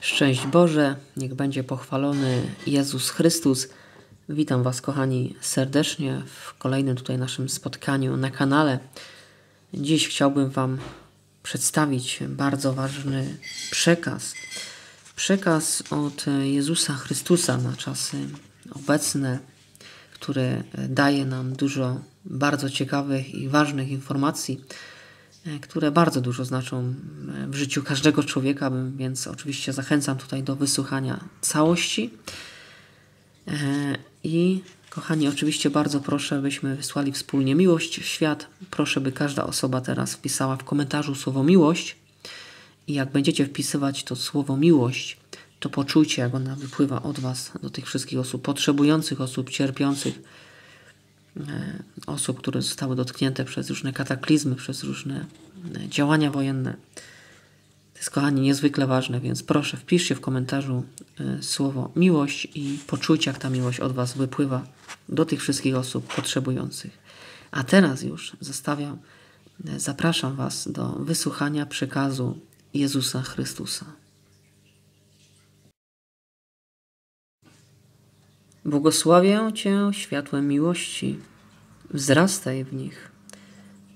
Szczęść Boże, niech będzie pochwalony Jezus Chrystus. Witam Was, kochani, serdecznie w kolejnym tutaj naszym spotkaniu na kanale. Dziś chciałbym Wam przedstawić bardzo ważny przekaz. Przekaz od Jezusa Chrystusa na czasy obecne, który daje nam dużo bardzo ciekawych i ważnych informacji które bardzo dużo znaczą e, w życiu każdego człowieka, więc oczywiście zachęcam tutaj do wysłuchania całości. E, I kochani, oczywiście bardzo proszę, byśmy wysłali wspólnie miłość w świat. Proszę, by każda osoba teraz wpisała w komentarzu słowo miłość. I jak będziecie wpisywać to słowo miłość, to poczujcie, jak ona wypływa od Was do tych wszystkich osób potrzebujących, osób cierpiących E, osób, które zostały dotknięte przez różne kataklizmy, przez różne e, działania wojenne. To jest, kochani, niezwykle ważne, więc proszę, wpiszcie w komentarzu e, słowo miłość i poczujcie, jak ta miłość od Was wypływa do tych wszystkich osób potrzebujących. A teraz już zostawiam, zapraszam Was do wysłuchania przekazu Jezusa Chrystusa. Błogosławię Cię światłem miłości, wzrastaj w nich.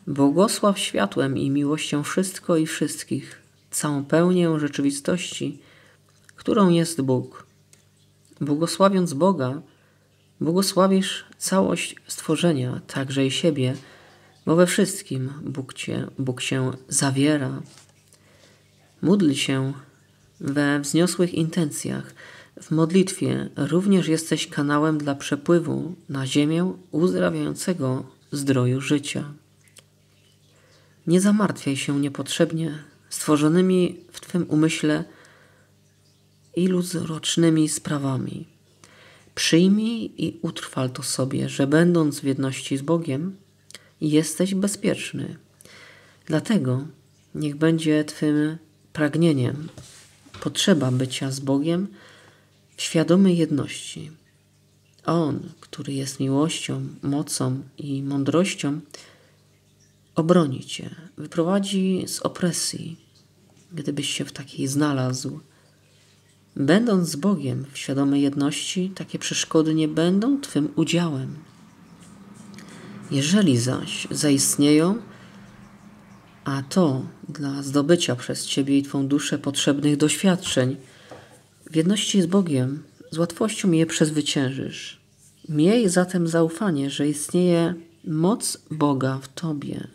Błogosław światłem i miłością wszystko i wszystkich, całą pełnię rzeczywistości, którą jest Bóg. Błogosławiąc Boga, błogosławisz całość stworzenia, także i siebie, bo we wszystkim Bóg, cię, Bóg się zawiera. Módl się we wzniosłych intencjach, w modlitwie również jesteś kanałem dla przepływu na ziemię uzdrawiającego zdroju życia. Nie zamartwiaj się niepotrzebnie stworzonymi w Twym umyśle iluzorocznymi sprawami. Przyjmij i utrwal to sobie, że będąc w jedności z Bogiem, jesteś bezpieczny. Dlatego niech będzie Twym pragnieniem potrzeba bycia z Bogiem świadomej jedności. On, który jest miłością, mocą i mądrością, obroni cię, wyprowadzi z opresji, gdybyś się w takiej znalazł. Będąc z Bogiem w świadomej jedności, takie przeszkody nie będą Twym udziałem. Jeżeli zaś zaistnieją, a to dla zdobycia przez Ciebie i Twą duszę potrzebnych doświadczeń, w jedności z Bogiem z łatwością je przezwyciężysz. Miej zatem zaufanie, że istnieje moc Boga w Tobie.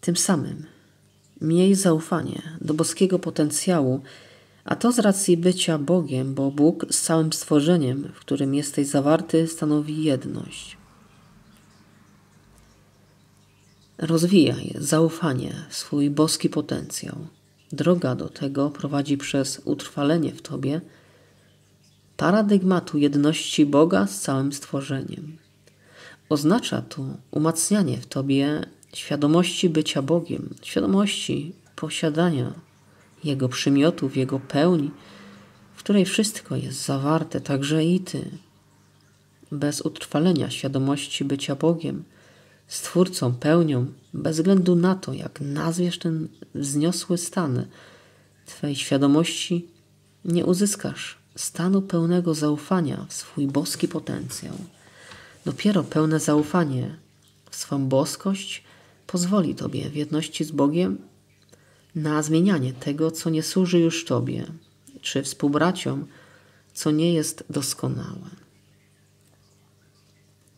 Tym samym miej zaufanie do boskiego potencjału, a to z racji bycia Bogiem, bo Bóg z całym stworzeniem, w którym jesteś zawarty, stanowi jedność. Rozwijaj zaufanie w swój boski potencjał. Droga do tego prowadzi przez utrwalenie w Tobie paradygmatu jedności Boga z całym stworzeniem. Oznacza to umacnianie w Tobie świadomości bycia Bogiem, świadomości posiadania Jego przymiotów, Jego pełni, w której wszystko jest zawarte, także i Ty. Bez utrwalenia świadomości bycia Bogiem, Stwórcą, pełnią, bez względu na to, jak nazwiesz ten wzniosły stan Twej świadomości, nie uzyskasz stanu pełnego zaufania w swój boski potencjał. Dopiero pełne zaufanie w swą boskość pozwoli Tobie w jedności z Bogiem na zmienianie tego, co nie służy już Tobie, czy współbraciom, co nie jest doskonałe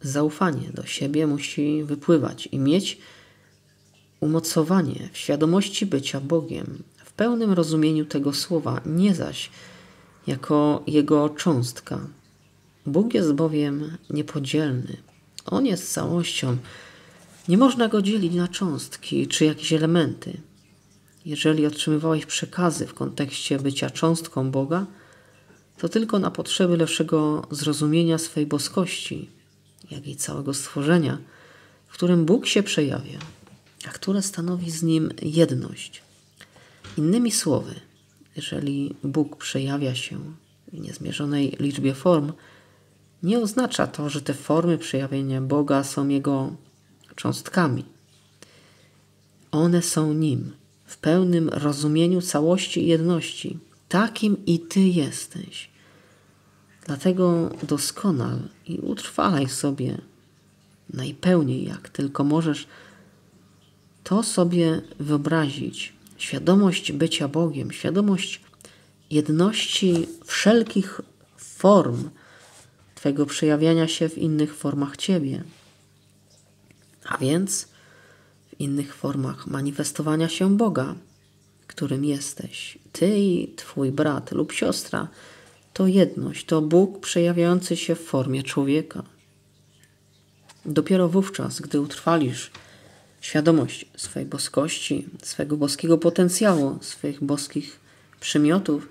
zaufanie do siebie musi wypływać i mieć umocowanie w świadomości bycia Bogiem, w pełnym rozumieniu tego słowa, nie zaś jako jego cząstka. Bóg jest bowiem niepodzielny. On jest całością. Nie można go dzielić na cząstki czy jakieś elementy. Jeżeli otrzymywałeś przekazy w kontekście bycia cząstką Boga, to tylko na potrzeby lepszego zrozumienia swej boskości jak i całego stworzenia, w którym Bóg się przejawia, a które stanowi z Nim jedność. Innymi słowy, jeżeli Bóg przejawia się w niezmierzonej liczbie form, nie oznacza to, że te formy przejawienia Boga są Jego cząstkami. One są Nim, w pełnym rozumieniu całości i jedności. Takim i Ty jesteś. Dlatego doskonal i utrwalaj sobie najpełniej, jak tylko możesz, to sobie wyobrazić. Świadomość bycia Bogiem, świadomość jedności wszelkich form Twego przejawiania się w innych formach Ciebie. A więc w innych formach manifestowania się Boga, którym jesteś. Ty i Twój brat lub siostra to jedność, to Bóg przejawiający się w formie człowieka. Dopiero wówczas, gdy utrwalisz świadomość swojej boskości, swego boskiego potencjału, swoich boskich przymiotów,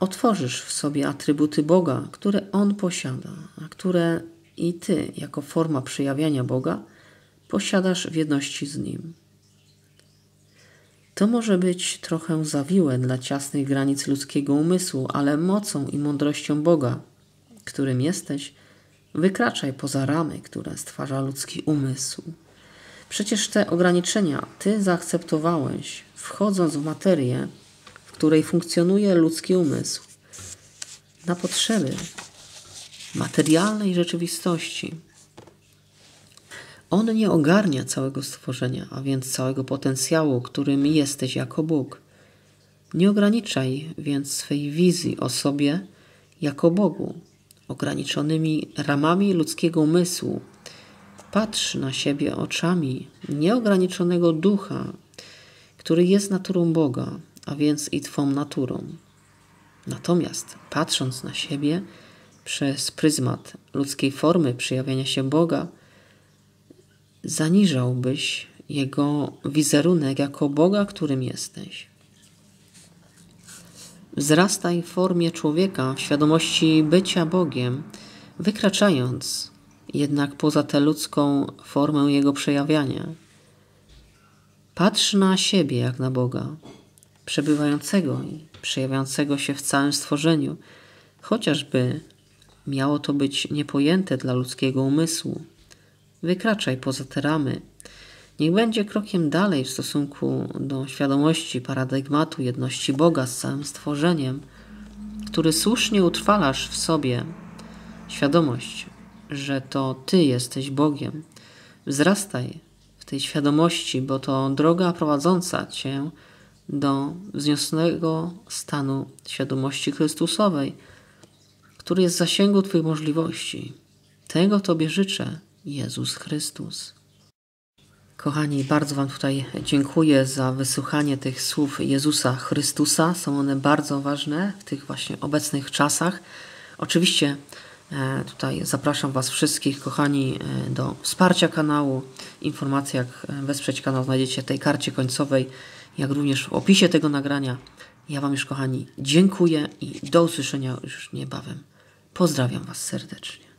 otworzysz w sobie atrybuty Boga, które On posiada, a które i Ty, jako forma przejawiania Boga, posiadasz w jedności z Nim. To może być trochę zawiłe dla ciasnych granic ludzkiego umysłu, ale mocą i mądrością Boga, którym jesteś, wykraczaj poza ramy, które stwarza ludzki umysł. Przecież te ograniczenia Ty zaakceptowałeś, wchodząc w materię, w której funkcjonuje ludzki umysł, na potrzeby materialnej rzeczywistości. On nie ogarnia całego stworzenia, a więc całego potencjału, którym jesteś jako Bóg. Nie ograniczaj więc swej wizji o sobie jako Bogu, ograniczonymi ramami ludzkiego umysłu. Patrz na siebie oczami nieograniczonego ducha, który jest naturą Boga, a więc i Twą naturą. Natomiast patrząc na siebie przez pryzmat ludzkiej formy przejawiania się Boga, zaniżałbyś jego wizerunek jako Boga, którym jesteś. Wzrastaj w formie człowieka, w świadomości bycia Bogiem, wykraczając jednak poza tę ludzką formę jego przejawiania. Patrz na siebie jak na Boga, przebywającego i przejawiającego się w całym stworzeniu, chociażby miało to być niepojęte dla ludzkiego umysłu. Wykraczaj poza te ramy. Niech będzie krokiem dalej w stosunku do świadomości paradygmatu jedności Boga z całym stworzeniem, który słusznie utrwalasz w sobie. Świadomość, że to Ty jesteś Bogiem. Wzrastaj w tej świadomości, bo to droga prowadząca Cię do wzniosłego stanu świadomości Chrystusowej, który jest w zasięgu Twoich możliwości. Tego Tobie życzę. Jezus Chrystus. Kochani, bardzo Wam tutaj dziękuję za wysłuchanie tych słów Jezusa Chrystusa. Są one bardzo ważne w tych właśnie obecnych czasach. Oczywiście e, tutaj zapraszam Was wszystkich, kochani, e, do wsparcia kanału. Informacje, jak e, wesprzeć kanał, znajdziecie w tej karcie końcowej, jak również w opisie tego nagrania. Ja Wam już, kochani, dziękuję i do usłyszenia już niebawem. Pozdrawiam Was serdecznie.